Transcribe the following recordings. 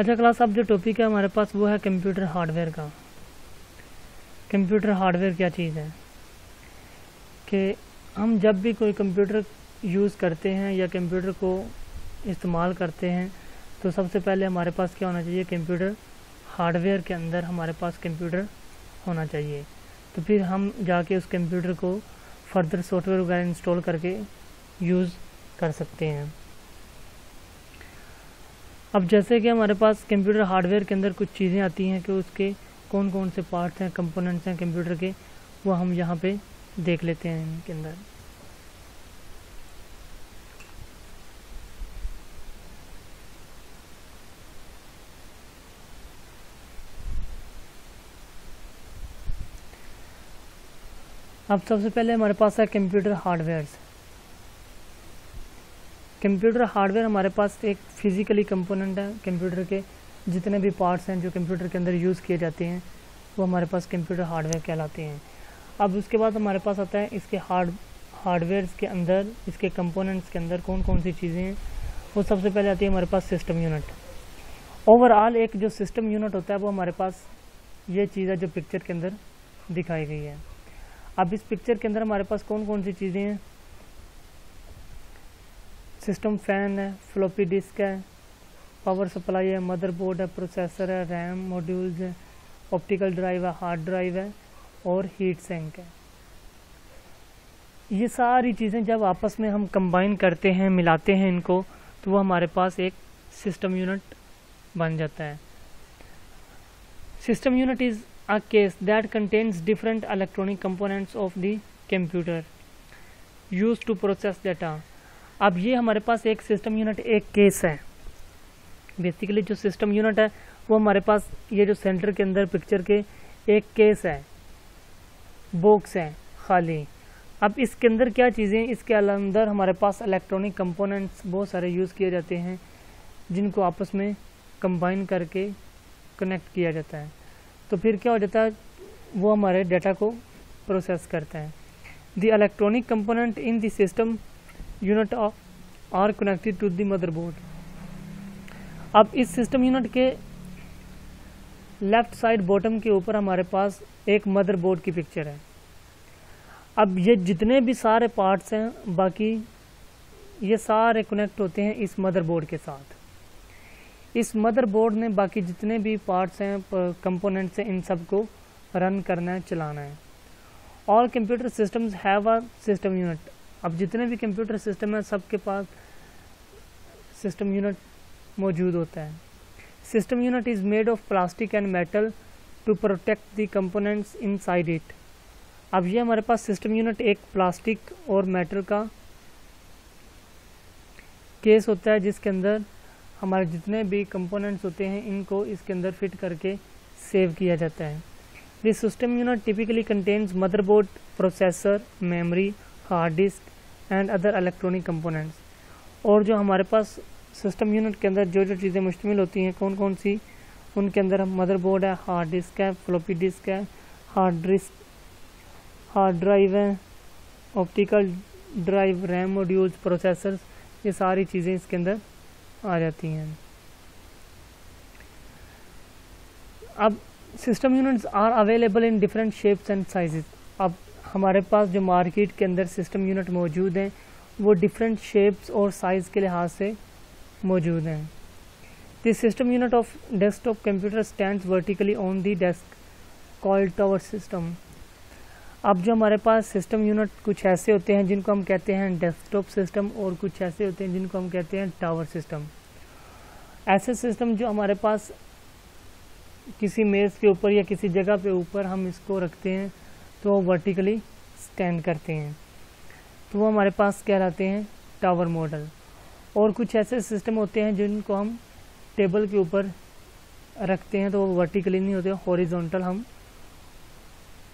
अच्छा क्लास अब जो टॉपिक है हमारे पास वो है कंप्यूटर हार्डवेयर का। कंप्यूटर हार्डवेयर क्या चीज़ है? कि हम जब भी कोई कंप्यूटर यूज़ करते हैं या कंप्यूटर को इस्तेमाल करते हैं तो सबसे पहले हमारे पास क्या होना चाहिए? कंप्यूटर हार्डवेयर के अंदर हमारे पास कंप्यूटर होना चाहिए। तो फिर हम जाके उस कंप्यूटर को फर्दर सॉफ्टवेयर वगैरह इंस्टॉल करके यूज़ कर सकते हैं। अब जैसे कि हमारे पास कंप्यूटर हार्डवेयर के अंदर कुछ चीज़ें आती हैं कि उसके कौन कौन से पार्ट्स हैं कंपोनेंट्स हैं कंप्यूटर के, वो हम यहाँ पे देख लेते हैं इनके अंदर। अब सबसे पहले हमारे पास है कंप्यूटर हार्डवेयर कंप्यूटर हार्डवेयर हमारे पास एक फिज़िकली कंपोनेंट है कंप्यूटर के। जितने भी पार्ट्स हैं जो कंप्यूटर के अंदर यूज़ किए जाते हैं, वो हमारे पास कंप्यूटर हार्डवेयर कहलाते हैं। अब उसके बाद हमारे पास आता है इसके हार्ड हार्डवेयर के अंदर, इसके कंपोनेंट्स के अंदर कौन कौन सी चीज़ें हैं। वो सबसे पहले आती है हमारे पास सिस्टम यूनिट। ओवरऑल एक जो सिस्टम यूनिट होता है, वो हमारे पास ये चीज़ है जो पिक्चर के अंदर दिखाई गई है। अब इस पिक्चर के अंदर हमारे पास कौन कौन सी चीज़ें हैं? सिस्टम फ़ैन है, फ्लॉपी डिस्क है, पावर सप्लाई है, मदरबोर्ड है, प्रोसेसर है, रैम, मॉड्यूल्स है, ऑप्टिकल ड्राइव है, हार्ड ड्राइव है और हीट सेंक है। ये सारी चीज़ें जब आपस में हम कंबाइन करते हैं, मिलाते हैं इनको तो वो हमारे पास एक सिस्टम यूनिट बन जाता है। System unit is a case that contains different electronic components of the computer used to process data अब ये हमारे पास एक सिस्टम यूनिट एक केस है। बेसिकली जो सिस्टम यूनिट है, वो हमारे पास ये जो सेंटर के अंदर पिक्चर के एक केस है। बॉक्स है, खाली। अब इसके अंदर क्या चीज़ें, इसके अंदर हमारे पास इलेक्ट्रॉनिक कंपोनेंट्स बहुत सारे यूज़ किए जाते हैं, जिनको आपस में कंबाइन करके कनेक्ट किया जाता है। तो फिर क्या हो जाता है, वो हमारे डाटा को प्रोसेस करते हैं। The electronic component in the system unit are connected to the motherboard अब इस सिस्टम यूनिट के लेफ़्ट साइड बॉटम के ऊपर हमारे पास एक मदरबोर्ड की पिक्चर है। अब ये जितने भी सारे पार्ट्स हैं, बाकी ये सारे कनेक्ट होते हैं इस मदरबोर्ड के साथ। इस मदरबोर्ड ने बाकी जितने भी पार्ट्स हैं कंपोनेंट्स हैं, इन सबको रन करना है, चलाना है। All computer systems have a system unit अब जितने भी कंप्यूटर सिस्टम हैं, सबके पास सिस्टम यूनिट मौजूद होता है। System unit is made of plastic and metal to protect the components inside it अब ये हमारे पास सिस्टम यूनिट एक प्लास्टिक और मेटल का केस होता है, जिसके अंदर हमारे जितने भी कंपोनेंट्स होते हैं, इनको इसके अंदर फिट करके सेव किया जाता है। This system unit typically contains motherboard processor memory hard disk and other electronic components और जो हमारे पास सिस्टम यूनिट के अंदर जो जो चीज़ें मुश्तमिल होती हैं कौन कौन सी? उनके अंदर मदरबोर्ड है हार्ड डिस्क है फ्लोपी डिस्क है हार्ड डिस्क हार्ड ड्राइव है optical drive RAM modules processor ये सारी चीज़ें इसके अंदर आ जाती हैं। अब system units are available in different shapes and sizes अब हमारे पास जो मार्केट के अंदर सिस्टम यूनिट मौजूद हैं, वो डिफरेंट शेप्स और साइज़ के लिहाज से मौजूद हैं। This system unit of desktop computer stand vertically on the desk called tower system अब जो हमारे पास सिस्टम यूनिट कुछ ऐसे होते हैं जिनको हम कहते हैं डेस्कटॉप सिस्टम और कुछ ऐसे होते हैं जिनको हम कहते हैं टावर सिस्टम ऐसे सिस्टम जो हमारे पास किसी मेज़ के ऊपर या किसी जगह पे ऊपर हम इसको रखते हैं तो वर्टिकली स्टैंड करते हैं। तो वो हमारे पास क्या रहते हैं? टावर मॉडल और कुछ ऐसे सिस्टम होते हैं जिनको हम टेबल के ऊपर रखते हैं तो वो वर्टिकली नहीं होते हॉरिजॉन्टल हम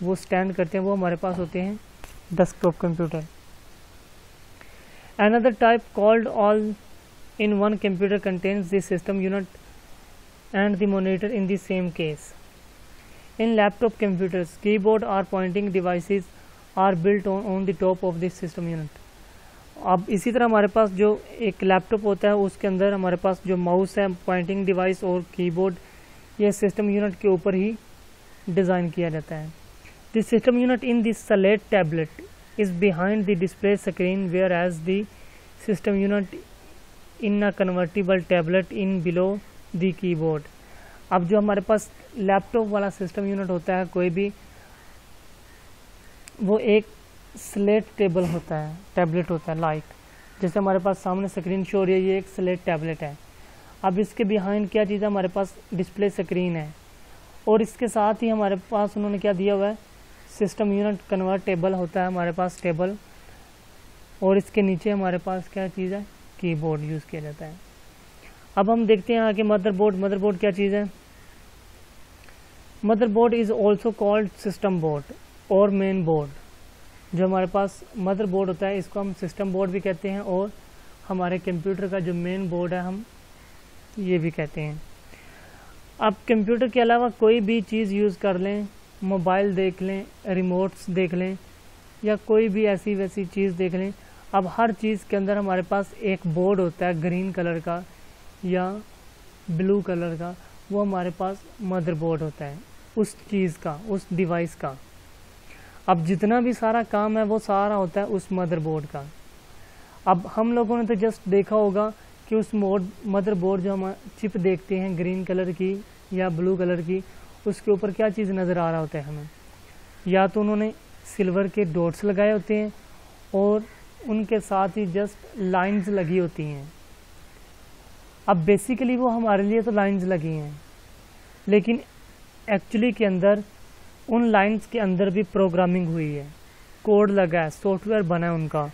वो स्टैंड करते हैं, वो हमारे पास होते हैं desktop computer another type called all in one computer contains the system unit and the monitor in the same case in laptop computers keyboard are pointing devices are built on the top of this system unit अब इसी तरह हमारे पास जो एक laptop होता है, उसके अंदर हमारे पास जो माउस है पॉइंटिंग डिवाइस और कीबोर्ड ये सिस्टम यूनिट के ऊपर ही डिज़ाइन किया जाता है। This system unit in this slate tablet is behind the display screen whereas the system unit in a convertible tablet in below the keyboard अब जो हमारे पास लैपटॉप वाला सिस्टम यूनिट होता है, कोई भी, वो एक स्लेट टेबल होता है टैबलेट होता है लाइक जैसे हमारे पास सामने स्क्रीन शो हो रही है, ये एक स्लेट टैबलेट है. अब इसके बिहाइंड क्या चीज़ है, हमारे पास डिस्प्ले स्क्रीन है. और इसके साथ ही हमारे पास उन्होंने क्या दिया हुआ है सिस्टम यूनिट कन्वर्ट टेबल होता है हमारे पास टेबल और इसके नीचे हमारे पास क्या चीज़ है कीबोर्ड यूज़ किया जाता है. अब हम देखते हैं आगे मदरबोर्ड मदरबोर्ड क्या चीज़ है? Motherboard is also called system board और मेन बोर्ड जो हमारे पास मदर बोर्ड होता है, इसको हम सिस्टम बोर्ड भी कहते हैं और हमारे कंप्यूटर का जो मेन बोर्ड है, हम ये भी कहते हैं। अब कंप्यूटर के अलावा कोई भी चीज़ यूज़ कर लें मोबाइल देख लें रिमोट्स देख लें, या कोई भी ऐसी वैसी चीज़ देख लें, अब हर चीज़ के अंदर हमारे पास एक बोर्ड होता है ग्रीन कलर का। या ब्लू कलर का, वो हमारे पास मदरबोर्ड होता है, उस चीज़ का, उस डिवाइस का। अब जितना भी सारा काम है, वो सारा होता है उस मदरबोर्ड का। अब हम लोगों ने तो जस्ट देखा होगा कि उस मोड मदरबोर्ड जो हम चिप देखते हैं ग्रीन कलर की या ब्लू कलर की, उसके ऊपर क्या चीज़ नज़र आ रहा होता है हमें? या तो उन्होंने सिल्वर के डॉट्स लगाए होते हैं और उनके साथ ही जस्ट लाइंस लगी होती हैं। अब बेसिकली वो हमारे लिए तो लाइंस लगी हैं, लेकिन एक्चुअली के अंदर, उन लाइंस के अंदर भी प्रोग्रामिंग हुई है। कोड लगा है सॉफ्टवेयर बना है उनका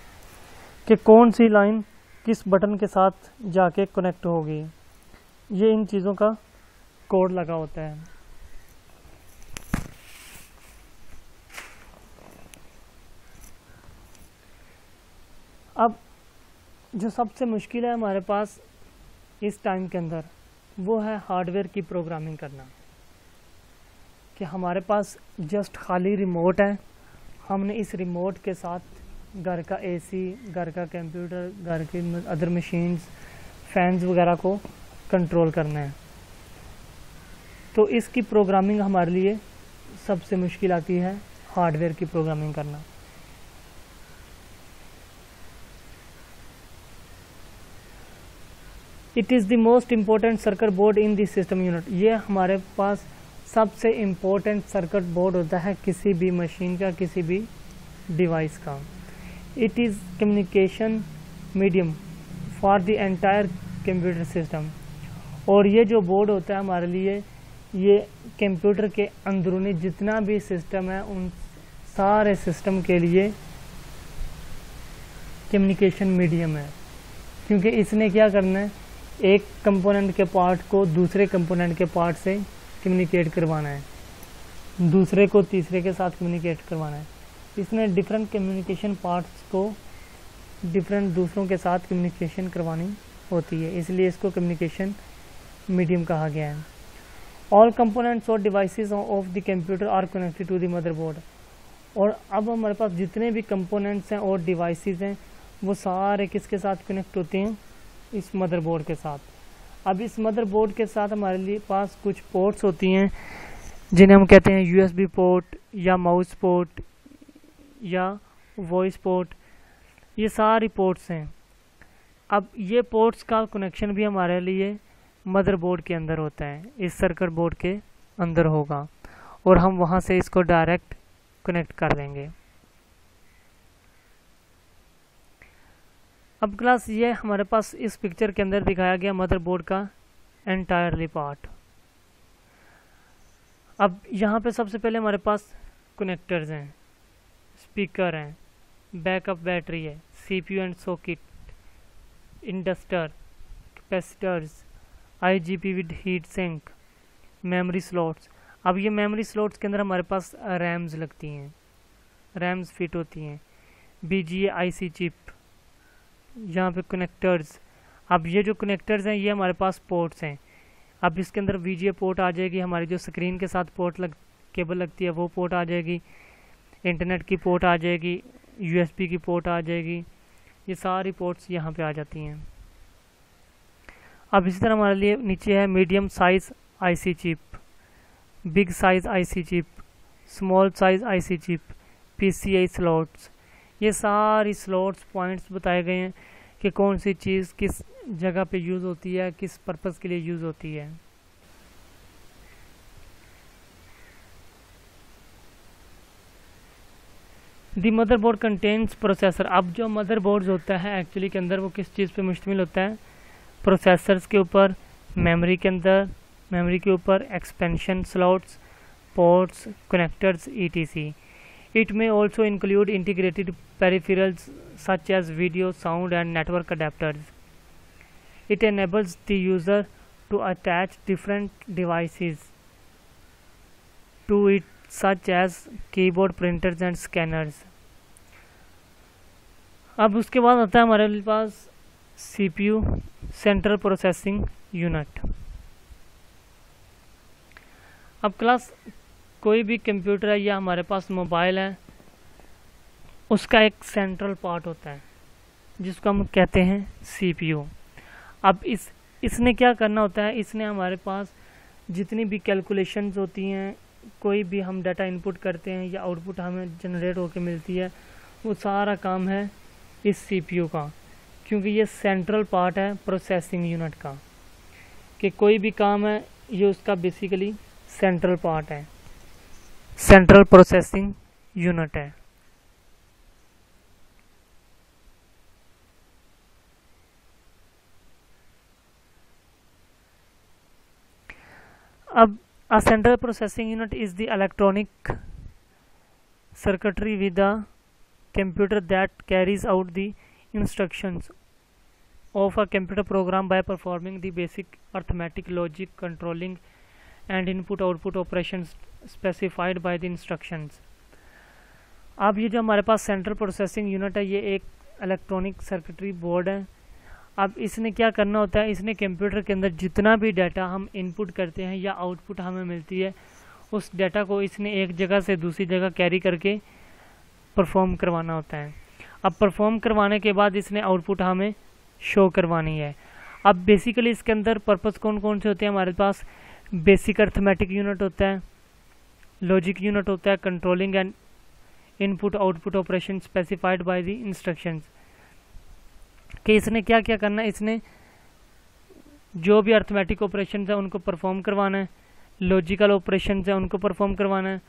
कि कौन सी लाइन किस बटन के साथ जाके कनेक्ट होगी। ये इन चीज़ों का कोड लगा होता है। अब जो सबसे मुश्किल है हमारे पास इस टाइम के अंदर वो है हार्डवेयर की प्रोग्रामिंग करना। कि हमारे पास जस्ट खाली रिमोट है हमने इस रिमोट के साथ घर का एसी, घर का कंप्यूटर घर के अदर मशीन्स फैंस वगैरह को कंट्रोल करना है। तो इसकी प्रोग्रामिंग हमारे लिए सबसे मुश्किल आती है हार्डवेयर की प्रोग्रामिंग करना। It is the most important circuit board in this system unit ये हमारे पास सबसे इम्पोर्टेंट सर्कट बोर्ड होता है किसी भी मशीन का, किसी भी डिवाइस का। It is communication medium for the entire computer system और ये जो बोर्ड होता है हमारे लिए, ये कंप्यूटर के अंदरूनी जितना भी सिस्टम है, उन सारे सिस्टम के लिए कम्युनिकेशन मीडियम है। क्योंकि इसने क्या करना है? एक कंपोनेंट के पार्ट को दूसरे कंपोनेंट के पार्ट से कम्युनिकेट करवाना है। दूसरे को तीसरे के साथ कम्युनिकेट करवाना है। इसने डिफरेंट कम्युनिकेशन पार्ट्स को डिफरेंट दूसरों के साथ कम्युनिकेशन करवानी होती है। इसलिए इसको कम्युनिकेशन मीडियम कहा गया है। ऑल कंपोनेंट्स और devices of the computer are connected to the motherboard और अब हमारे पास जितने भी कंपोनेंट्स हैं और डिवाइसेस हैं, वो सारे किसके साथ कनेक्ट होते हैं? इस मदरबोर्ड के साथ। अब इस मदरबोर्ड के साथ हमारे लिए पास कुछ पोर्ट्स होती हैं, जिन्हें हम कहते हैं यूएसबी पोर्ट या माउस पोर्ट या वॉइस पोर्ट। ये सारी पोर्ट्स हैं। अब ये पोर्ट्स का कनेक्शन भी हमारे लिए मदरबोर्ड के अंदर होता है। इस सर्किट बोर्ड के अंदर होगा। और हम वहाँ से इसको डायरेक्ट कनेक्ट कर देंगे। अब क्लास ये हमारे पास इस पिक्चर के अंदर दिखाया गया मदरबोर्ड का एंटायरली पार्ट अब यहाँ पे सबसे पहले हमारे पास कनेक्टर्स हैं स्पीकर हैं बैकअप बैटरी है CPU and socket inductor capacitors IGP with heat sink memory slots अब ये मेमोरी स्लॉट्स के अंदर हमारे पास रैम्स लगती हैं रैम्स फिट होती हैं बीजीए आईसी चिप यहाँ पे कनेक्टर्स अब ये जो कनेक्टर्स हैं, ये हमारे पास पोर्ट्स हैं। अब इसके अंदर वीजीए पोर्ट आ जाएगी, हमारी जो स्क्रीन के साथ पोर्ट लग केबल लगती है, वो पोर्ट आ जाएगी। इंटरनेट की पोर्ट आ जाएगी यूएसबी की पोर्ट आ जाएगी। ये सारी पोर्ट्स यहाँ पे आ जाती हैं। अब इसी तरह हमारे लिए नीचे है medium size IC chip big size IC chip small size IC chip PCI slots ये सारी स्लॉट्स पॉइंट्स बताए गए हैं कि कौन सी चीज़ किस जगह पे यूज़ होती है, किस पर्पज़ के लिए यूज़ होती है। The mother board contains processor अब जो मदरबोर्ड होता है एक्चुअली के अंदर वो किस चीज़ पे मुश्तमिल होता है? प्रोसेसर्स के ऊपर मेमोरी के अंदर मेमोरी के ऊपर expansion slots ports connectors etc it may also include integrated peripherals such as video sound and network adapters it enables the user to attach different devices to it such as keyboard printers and scanners. अब उसके बाद आता है हमारे पास CPU central processing unit अब class कोई भी कंप्यूटर है या हमारे पास मोबाइल है, उसका एक सेंट्रल पार्ट होता है, जिसको हम कहते हैं सीपीयू अब इस, इसने क्या करना होता है? इसने हमारे पास जितनी भी कैलकुलेशंस होती हैं, कोई भी हम डाटा इनपुट करते हैं या आउटपुट हमें जनरेट होकर मिलती है, वो सारा काम है इस सीपीयू का, क्योंकि ये सेंट्रल पार्ट है प्रोसेसिंग यूनिट का, कि कोई भी काम है, ये उसका बेसिकली सेंट्रल पार्ट है। सेंट्रल प्रोसेसिंग यूनिट है। अब a central processing unit is the electronic circuitry with a computer that carries out the instructions of a computer program by performing the basic arithmetic logic controlling and input output operations specified by the instructions. अब ये जो हमारे पास central processing unit है, ये एक electronic circuitry board है। अब इसने क्या करना होता है? इसने कंप्यूटर के अंदर जितना भी डाटा हम इनपुट करते हैं या आउटपुट हमें मिलती है, उस डाटा को इसने एक जगह से दूसरी जगह कैरी करके परफॉर्म करवाना होता है। अब परफॉर्म करवाने के बाद इसने आउटपुट हमें शो करवानी है। अब बेसिकली इसके अंदर पर्पज़ कौन कौन से होते हैं? हमारे पास बेसिक अर्थमेटिक यूनिट होता है, लॉजिक यूनिट होता है controlling and input output operation specified by the instructions कि इसने क्या क्या करना है? इसने जो भी अर्थमेटिक ऑपरेशन है उनको परफॉर्म करवाना है लॉजिकल ऑपरेशन है उनको परफॉर्म करवाना है,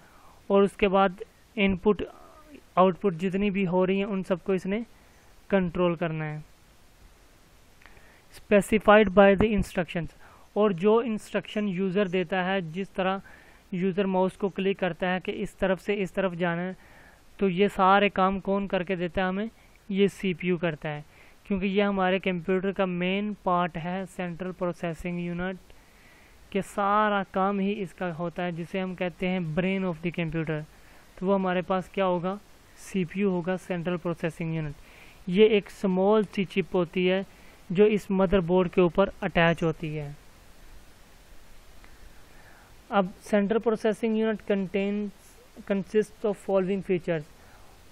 और उसके बाद इनपुट आउटपुट जितनी भी हो रही हैं उन सबको इसने कंट्रोल करना है। स्पेसिफाइड बाय द इंस्ट्रक्शंस और जो इंस्ट्रक्शन यूज़र देता है, जिस तरह यूज़र माउस को क्लिक करता है कि इस तरफ़ से इस तरफ़ जाना है तो ये सारे काम कौन करके देता है हमें? ये सीपीयू करता है। क्योंकि यह हमारे कंप्यूटर का मेन पार्ट है सेंट्रल प्रोसेसिंग यूनिट के सारा काम ही इसका होता है, जिसे हम कहते हैं ब्रेन ऑफ़ द कंप्यूटर तो वो हमारे पास क्या होगा? सीपीयू होगा सेंट्रल प्रोसेसिंग यूनिट ये एक स्मॉल सी चिप होती है, जो इस मदरबोर्ड के ऊपर अटैच होती है। अब central processing unit contain consist of following features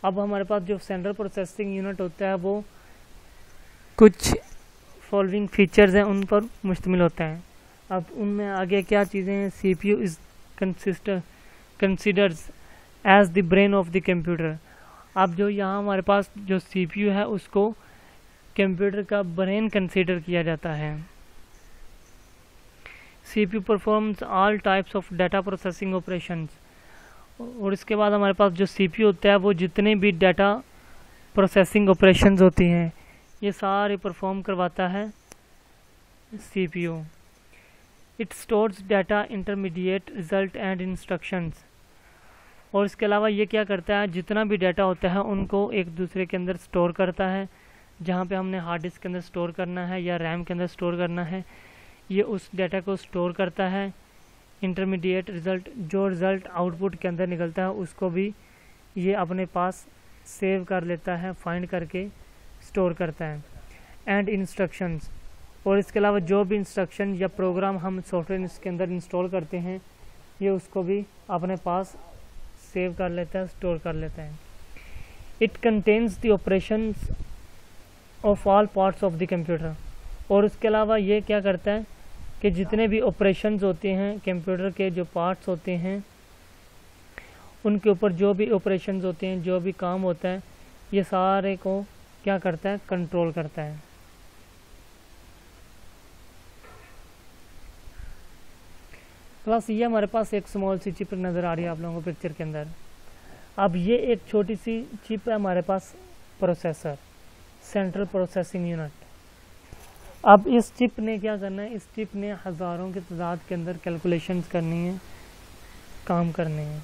अब हमारे पास जो सेंट्रल प्रोसेसिंग यूनिट होता है, वो कुछ फॉलोइंग फीचर्स हैं, उन पर मुश्तमिल होता है। अब उनमें आगे क्या चीज़ें हैं? C P U is consist considers as the brain of the computer अब जो यहाँ हमारे पास जो सी पी यू है, उसको कंप्यूटर का ब्रेन कंसिडर किया जाता है। U performs all types of data processing operation और इसके बाद हमारे पास जो यू होता है, वो जितने भी डाटा प्रोसेसिंग ऑपरेशन होती हैं, ये सारे परफॉर्म करवाता है U it stores data intermediate result and instructions और इसके अलावा ये क्या करता है, जितना भी डाटा होता है, उनको एक दूसरे के अंदर स्टोर करता है, जहाँ पे हमने हार्ड डिस्क के अंदर स्टोर करना है या रैम के अंदर स्टोर करना है। ये उस डाटा को स्टोर करता है। इंटरमीडिएट रिज़ल्ट जो रिज़ल्ट आउटपुट के अंदर निकलता है, उसको भी ये अपने पास सेव कर लेता है फाइंड करके स्टोर करता है। एंड इंस्ट्रक्शंस और इसके अलावा जो भी इंस्ट्रक्शन या प्रोग्राम हम सॉफ्टवेयर के अंदर इंस्टॉल करते हैं, ये उसको भी अपने पास सेव कर लेता है स्टोर कर लेता है। It contains the operation of all parts of the computer और उसके अलावा ये क्या करता है कि जितने भी ऑपरेशंस होते हैं कंप्यूटर के जो पार्ट्स होते हैं, उनके ऊपर जो भी ऑपरेशंस होते हैं, जो भी काम होता है, ये सारे को क्या करता है? कंट्रोल करता है। प्लस ये हमारे पास एक स्मॉल सी चिप नज़र आ रही है आप लोगों को पिक्चर के अंदर। अब ये एक छोटी सी चिप है हमारे पास प्रोसेसर सेंट्रल प्रोसेसिंग यूनिट अब इस चिप ने क्या करना है? इस चिप ने हज़ारों की तादाद के अंदर कैलकुलेशंस करनी है, काम करने हैं।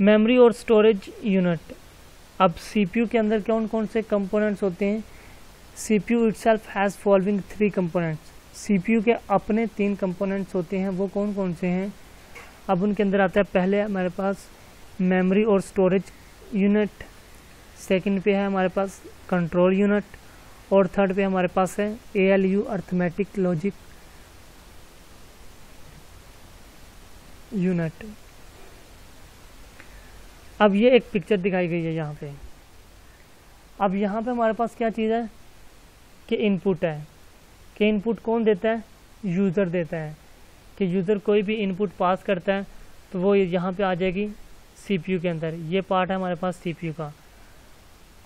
मेमोरी और स्टोरेज यूनिट अब सीपीयू के अंदर कौन कौन से कंपोनेंट्स होते हैं? CPU itself has following three components CPU के अपने तीन कंपोनेंट्स होते हैं, वो कौन कौन से हैं? अब उनके अंदर आता है, पहले हमारे पास मेमोरी और स्टोरेज यूनिट सेकंड पे है हमारे पास कंट्रोल यूनिट और थर्ड पे हमारे पास है A L U arithmetic logic unit अब ये एक पिक्चर दिखाई गई है यहाँ पे। अब यहाँ पे हमारे पास क्या चीज़ है? कि इनपुट है। कि इनपुट कौन देता है? यूज़र देता है। कि यूज़र कोई भी इनपुट पास करता है तो वो यहाँ पे आ जाएगी सीपीयू के अंदर। ये पार्ट है हमारे पास सीपीयू का।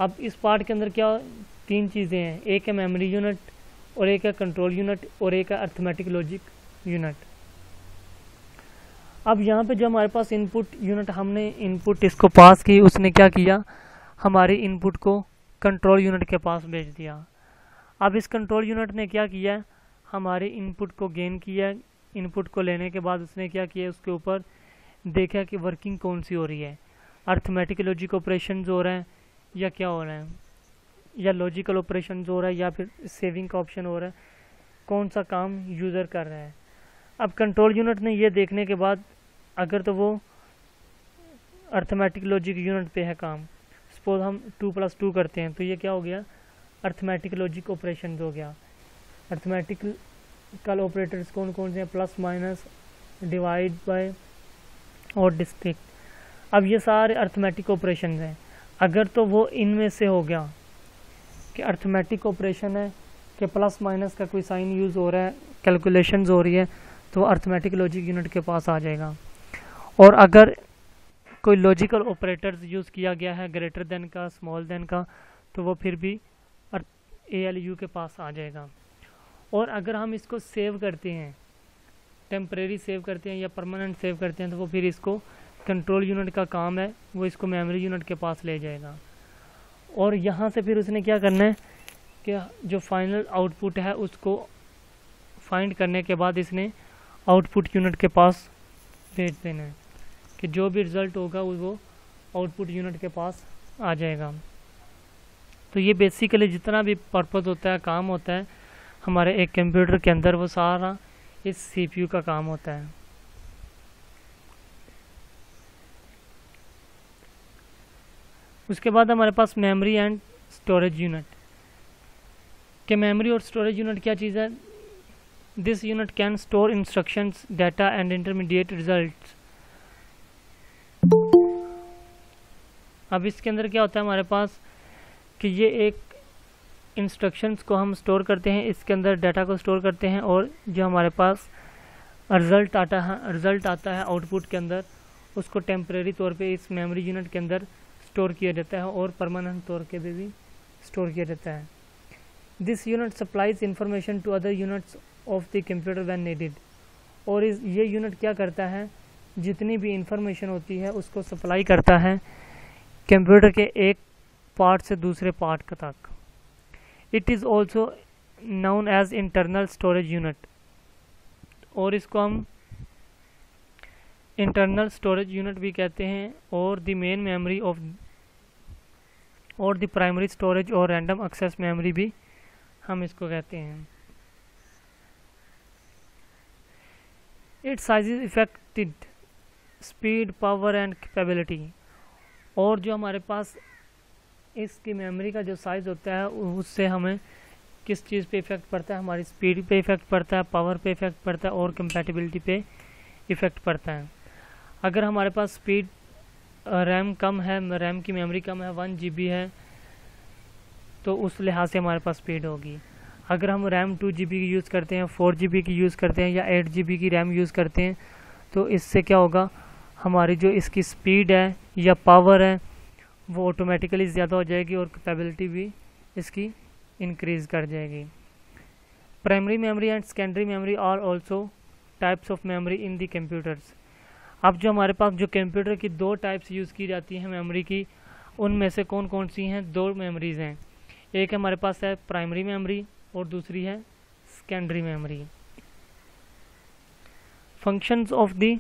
अब इस पार्ट के अंदर क्या तीन चीज़ें हैं। एक है मेमोरी यूनिट और एक है कंट्रोल यूनिट और एक है अर्थमेटिक लॉजिक यूनिट अब यहाँ पे जो हमारे पास इनपुट यूनिट हमने इनपुट इसको पास की, उसने क्या किया? हमारे इनपुट को कंट्रोल यूनिट के पास भेज दिया। अब इस कंट्रोल यूनिट ने क्या किया? हमारे इनपुट को गेन किया। इनपुट को लेने के बाद उसने क्या किया? उसके ऊपर देखा कि वर्किंग कौन सी हो रही है। अर्थमेटिक लॉजिक ऑपरेशन हो रहे हैं या क्या हो रहे है? या लॉजिकल ऑपरेशन हो रहा है या फिर सेविंग का ऑप्शन हो रहा है, कौन सा काम यूज़र कर रहा है? अब कंट्रोल यूनिट ने ये देखने के बाद, अगर तो वो अर्थमेटिक लॉजिक यूनिट पे है काम। सपोज़ हम टू प्लस टू करते हैं तो ये क्या हो गया? अर्थमेटिक लॉजिक ऑपरेशन हो गया। अर्थमेटिकल ऑपरेटर्स कौन कौन से हैं? प्लस माइनस डिवाइड बाय और डिस्ट्रिक्ट अब ये सारे अर्थमेटिक ऑपरेशन हैं। अगर तो वो इनमें से हो गया कि अर्थमेटिक ऑपरेशन है, कि प्लस माइनस का कोई साइन यूज़ हो रहा है कैलकुलेशन हो रही है तो अर्थमेटिक लॉजिक यूनिट के पास आ जाएगा। और अगर कोई लॉजिकल ऑपरेटर्स यूज़ किया गया है ग्रेटर देन का स्मॉल देन का तो वो फिर भी ए एल यू के पास आ जाएगा। और अगर हम इसको सेव करते हैं टेम्परेरी सेव करते हैं या परमानेंट सेव करते हैं तो वो फिर इसको कंट्रोल यूनिट का काम है, वो इसको मेमोरी यूनिट के पास ले जाएगा। और यहाँ से फिर उसने क्या करना है कि जो फाइनल आउटपुट है उसको फाइंड करने के बाद इसने आउटपुट यूनिट के पास भेज देना है कि जो भी रिज़ल्ट होगा वो आउटपुट यूनिट के पास आ जाएगा। तो ये बेसिकली जितना भी पर्पज़ होता है, काम होता है, हमारे एक कंप्यूटर के अंदर वो सारा इस सीपीयू का काम होता है। उसके बाद हमारे पास मेमोरी एंड स्टोरेज यूनिट के मेमोरी और स्टोरेज यूनिट क्या चीज़ है? This unit can store instructions data and intermediate results अब इसके अंदर क्या होता है हमारे पास? कि ये एक इंस्ट्रक्शंस को हम स्टोर करते हैं, इसके अंदर डाटा को स्टोर करते हैं और जो हमारे पास रिज़ल्ट आता है रिज़ल्ट आता है आउटपुट के अंदर, उसको टेम्प्रेरी तौर पे इस मेमोरी यूनिट के अंदर स्टोर किया जाता है और परमानेंट तौर के भी, भी स्टोर किया जाता है। This unit supplies information to other units of the computer when needed और इस ये यूनिट क्या करता है? जितनी भी इंफॉर्मेशन होती है उसको सप्लाई करता है कंप्यूटर के एक पार्ट से दूसरे पार्ट तक। It is also known as internal storage unit और इसको हम इंटरनल स्टोरेज यूनिट भी कहते हैं और द मेन मेमोरी ऑफ़ और द प्राइमरी स्टोरेज और रैंडम एक्सेस मेमोरी भी हम इसको कहते हैं। It size affected speed power and capability और जो हमारे पास इसकी मेमोरी का जो साइज़ होता है, उससे हमें किस चीज़ पे इफ़ेक्ट पड़ता है? हमारी स्पीड पे इफ़ेक्ट पड़ता है पावर पे इफ़ेक्ट पड़ता है और कंपैटिबिलिटी पे इफ़ेक्ट पड़ता है। अगर हमारे पास स्पीड रैम कम है रैम की मेमोरी कम है, वन जी है तो उस लिहाज से हमारे पास स्पीड होगी। अगर हम रैम टू जी की यूज़ करते हैं, फोर जी की यूज़ करते हैं या एट जी की रैम यूज़ करते हैं तो इससे क्या होगा? हमारी जो इसकी स्पीड है या पावर है, वो ऑटोमेटिकली ज़्यादा हो जाएगी और कैपेबिलिटी भी इसकी इंक्रीज़ कर जाएगी। Primary memory and secondary memory are also types of memory in the computers अब जो हमारे पास जो कंप्यूटर की दो टाइप्स यूज़ की जाती हैं मेमोरी की, उनमें से कौन कौन सी हैं? दो मेमोरीज़ हैं। एक हमारे पास है प्राइमरी मेमोरी और दूसरी है secondary memory functions of the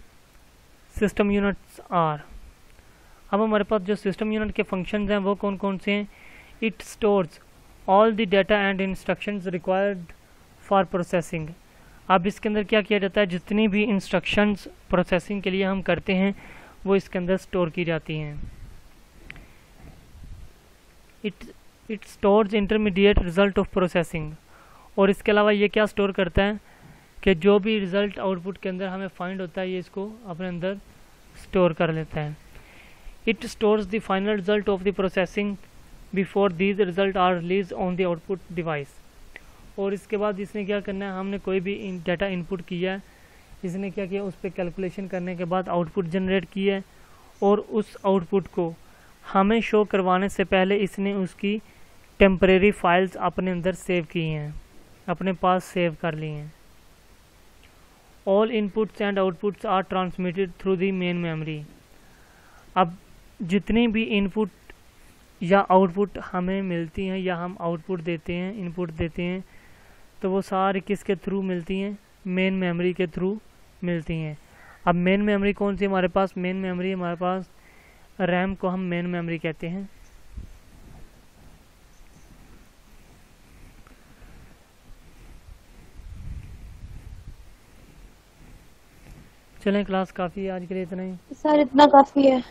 system units are अब हमारे पास जो सिस्टम यूनिट के फ़ंक्शंस हैं, वो कौन कौन से हैं? It stores all the data and instructions required for processing अब इसके अंदर क्या किया जाता है? जितनी भी इंस्ट्रक्शंस प्रोसेसिंग के लिए हम करते हैं, वो इसके अंदर स्टोर की जाती हैं। It it stores intermediate result of processing और इसके अलावा ये क्या स्टोर करता है? कि जो भी रिज़ल्ट आउटपुट के अंदर हमें फाइंड होता है, ये इसको अपने अंदर स्टोर कर लेता है। It stores the final result of the processing before these result are release on the output device और इसके बाद इसने क्या करना है, हमने कोई भी डाटा इनपुट किया है, इसने क्या किया, उस पर कैलकुलेशन करने के बाद आउटपुट जनरेट किया है, और उस आउटपुट को हमें शो करवाने से पहले इसने उसकी टेम्परेरी फाइल्स अपने अंदर सेव की हैं, अपने पास सेव कर ली हैं। All inputs and outputs are transmitted through the main memory अब जितनी भी इनपुट या आउटपुट हमें मिलती हैं या हम आउटपुट देते हैं इनपुट देते हैं तो वो सारी किसके थ्रू मिलती हैं? मेन मेमोरी के थ्रू मिलती हैं। अब मेन मेमोरी कौन सी हमारे पास? मेन मेमोरी हमारे पास रैम को हम मेन मेमोरी कहते हैं। चलें क्लास काफ़ी है आज के लिए इतना ही। सर, इतना काफ़ी है।